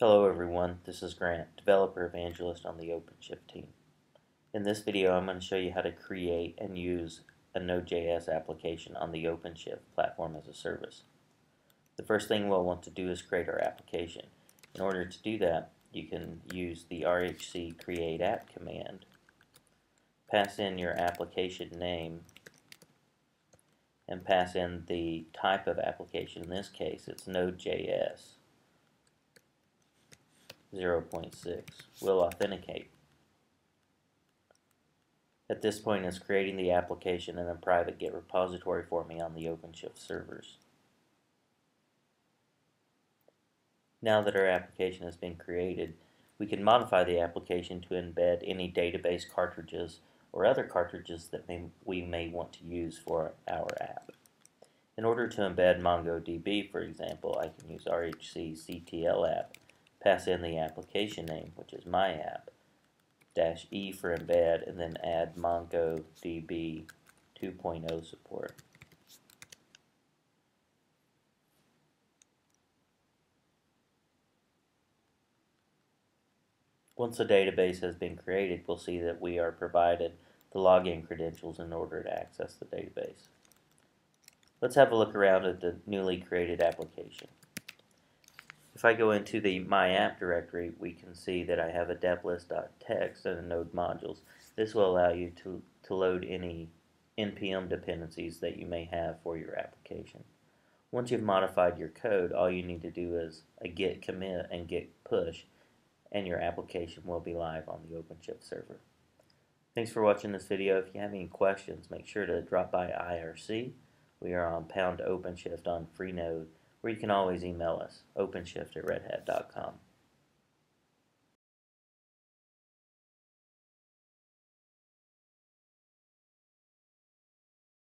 Hello everyone, this is Grant, Developer Evangelist on the OpenShift team. In this video I'm going to show you how to create and use a Node.js application on the OpenShift platform as a service. The first thing we'll want to do is create our application. In order to do that, you can use the RHC create app command, pass in your application name, and pass in the type of application. In this case, it's Node.js. 0.6 will authenticate. At this point it's creating the application in a private Git repository for me on the OpenShift servers. Now that our application has been created, we can modify the application to embed any database cartridges or other cartridges that may, we may want to use for our app. In order to embed MongoDB, for example, I can use RHC CTL app pass in the application name, which is my app, dash E for embed, and then add MongoDB 2.0 support. Once a database has been created, we'll see that we are provided the login credentials in order to access the database. Let's have a look around at the newly created application. If I go into the My App directory, we can see that I have a deplist.txt and a node modules. This will allow you to, to load any NPM dependencies that you may have for your application. Once you've modified your code, all you need to do is a git commit and git push, and your application will be live on the OpenShift server. Thanks for watching this video. If you have any questions, make sure to drop by IRC. We are on pound OpenShift on Freenode or you can always email us, openshift at redhat.com.